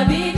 Nabi